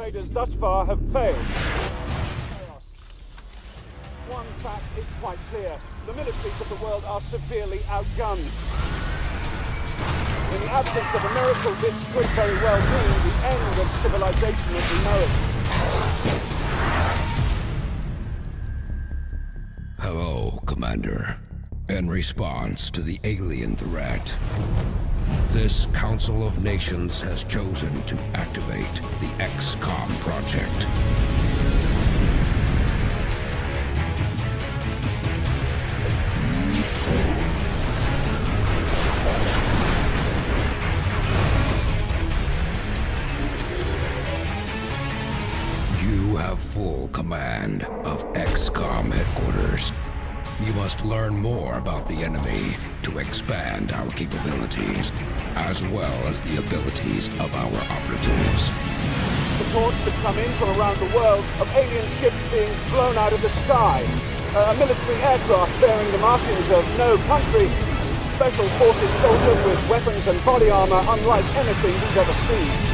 invaders thus far have failed. One fact is quite clear. The militaries of the world are severely outgunned. In the absence of a miracle, this could very well mean the end of civilization as we know it. Hello, Commander. In response to the alien threat, this Council of Nations has chosen to activate the XCOM project. You have full command of XCOM headquarters. You must learn more about the enemy to expand our capabilities, as well as the abilities of our operatives. Reports have come in from around the world of alien ships being blown out of the sky. Uh, a military aircraft bearing the markings of no country. Special forces soldiers with weapons and body armor unlike anything we've ever seen.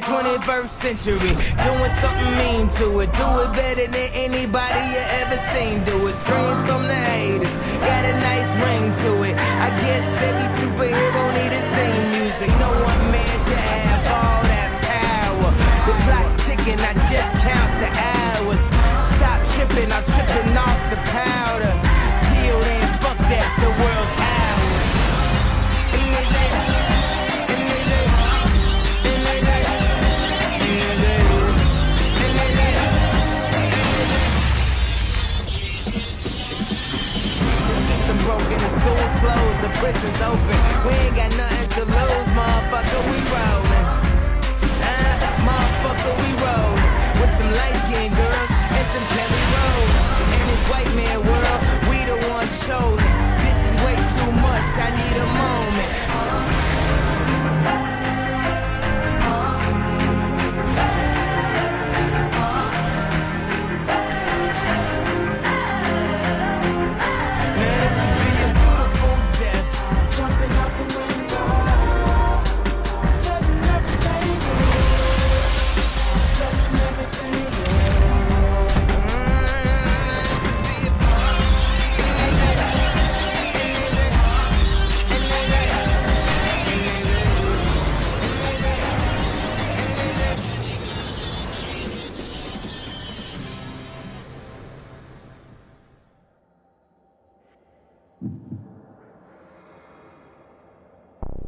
That 21st century, doing something mean to it. Do it better than anybody you ever seen. Do it. Screams from the haters, the prison's open. We ain't got nothing to lose, motherfucker, we rollin'. Ah, motherfucker, we rollin'. With some light-skinned girls and some Kelly Rowlands. In this white man world, we the ones chosen.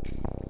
you